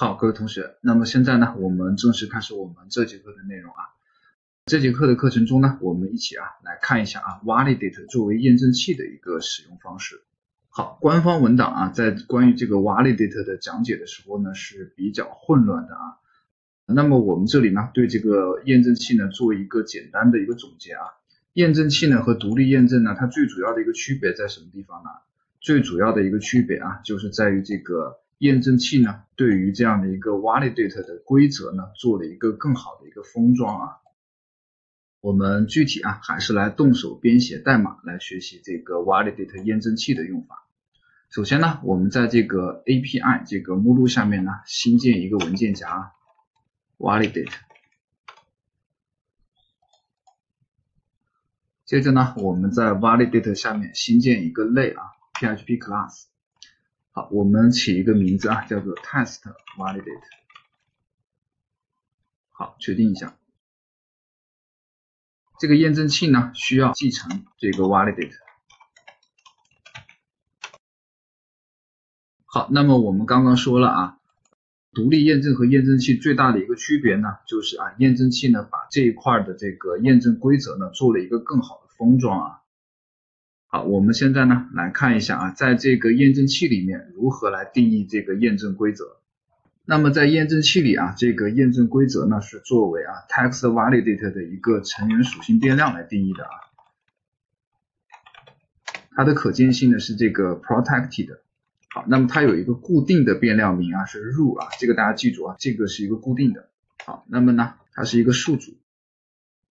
好，各位同学，那么现在呢，我们正式开始我们这节课的内容啊。这节课的课程中呢，我们一起啊来看一下啊，Validate 作为验证器的一个使用方式。好，官方文档啊，在关于这个 Validate 的讲解的时候呢，是比较混乱的啊。那么我们这里呢，对这个验证器呢，做一个简单的一个总结啊。验证器呢和独立验证呢，它最主要的一个区别在什么地方呢？最主要的一个区别啊，就是在于这个验证器呢，对于这样的一个 validate 的规则呢，做了一个更好的一个封装啊。我们具体啊，还是来动手编写代码来学习这个 validate 验证器的用法。首先呢，我们在这个 API 这个目录下面呢，新建一个文件夹 validate。接着呢，我们在 validate 下面新建一个类啊，PHP class。好，我们起一个名字啊，叫做 test validate。好，确定一下。这个验证器呢，需要继承这个 validate。好，那么我们刚刚说了啊。独立验证和验证器最大的一个区别呢，就是啊，验证器呢把这一块的这个验证规则呢做了一个更好的封装啊。好，我们现在呢来看一下啊，在这个验证器里面如何来定义这个验证规则。那么在验证器里啊，这个验证规则呢是作为啊 text validate 的一个成员属性变量来定义的啊。它的可见性呢是这个 protected。好，那么它有一个固定的变量名啊，是 root 啊，这个大家记住啊，这个是一个固定的。好，那么呢，它是一个数组，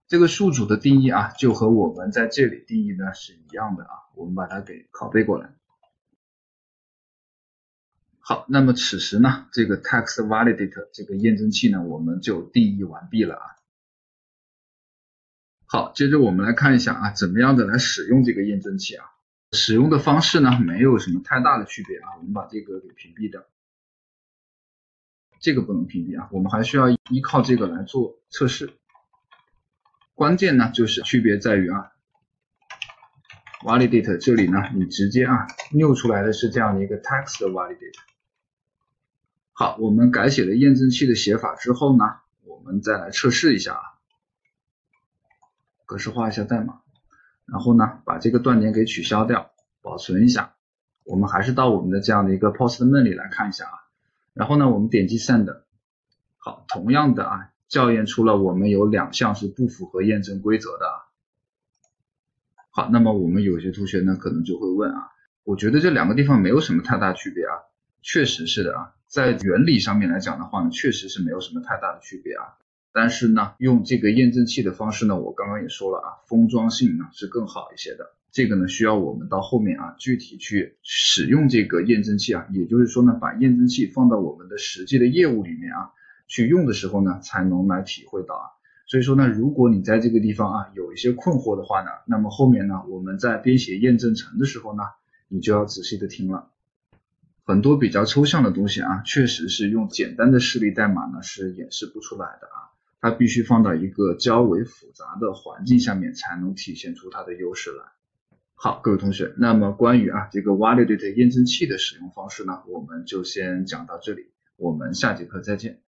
这个数组的定义啊，就和我们在这里定义呢是一样的啊，我们把它给拷贝过来。好，那么此时呢，这个 text validate 这个验证器呢，我们就定义完毕了啊。好，接着我们来看一下啊，怎么样的来使用这个验证器啊？使用的方式呢，没有什么太大的区别啊。我们把这个给屏蔽掉，这个不能屏蔽啊。我们还需要依靠这个来做测试。关键呢，就是区别在于啊，validate 这里呢，你直接啊 new 出来的是这样的一个 text validate。好，我们改写了验证器的写法之后呢，我们再来测试一下啊，格式化一下代码。然后呢，把这个断点给取消掉，保存一下。我们还是到我们的这样的一个 Postman 里来看一下啊。然后呢，我们点击 Send。好，同样的啊，校验出了我们有两项是不符合验证规则的啊。好，那么我们有些同学呢，可能就会问啊，我觉得这两个地方没有什么太大区别啊。确实是的啊，在原理上面来讲的话呢，确实是没有什么太大的区别啊。但是呢，用这个验证器的方式呢，我刚刚也说了啊，封装性呢是更好一些的。这个呢需要我们到后面啊具体去使用这个验证器啊，也就是说呢，把验证器放到我们的实际的业务里面啊去用的时候呢，才能来体会到啊。所以说呢，如果你在这个地方啊有一些困惑的话呢，那么后面呢我们在编写验证层的时候呢，你就要仔细的听了。很多比较抽象的东西啊，确实是用简单的示例代码呢是演示不出来的啊。它必须放到一个较为复杂的环境下面，才能体现出它的优势来。好，各位同学，那么关于啊这个 validate 验证器的使用方式呢，我们就先讲到这里，我们下节课再见。